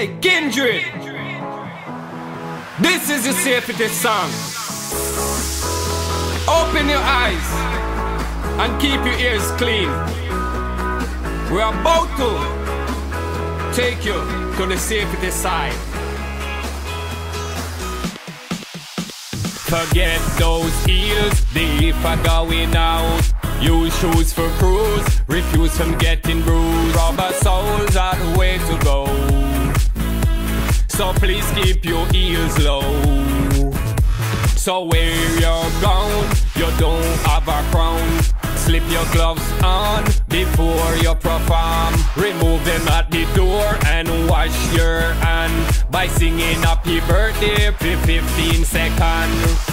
Hey! This is your safety song. Open your eyes and keep your ears clean. We're about to take you to the safety side. Forget those heels, the if are going out. Use shoes for cruise, refuse from getting bruised. Rubber So please keep your heels low. So where you're gone, you don't have a crown. Slip your gloves on before you perform. Remove them at the door and wash your hand by singing happy birthday for 15 seconds.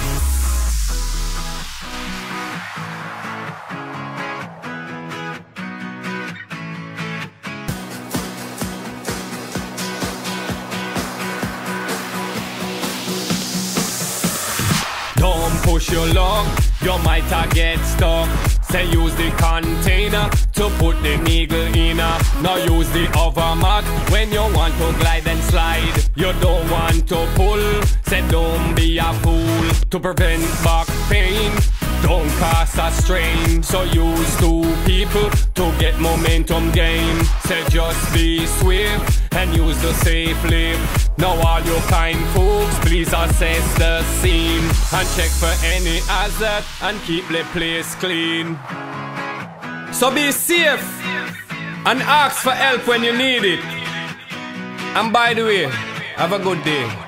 Push your luck, you might get stuck. Say use the container to put the needle in. Now use the other mat when you want to glide and slide. You don't want to pull, say don't be a fool. To prevent back pain, don't cause a strain. So use two people to get momentum gain. Say just be swift and use the safe lift. Now all you kind please assess the scene and check for any hazard and keep the place clean. So be safe and ask for help when you need it. And by the way, have a good day.